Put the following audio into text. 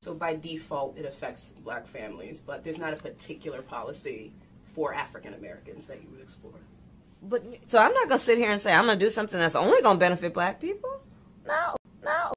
So by default, it affects black families, but there's not a particular policy for African Americans that you would explore. But so I'm not gonna sit here and say I'm gonna do something that's only gonna benefit black people. No, no.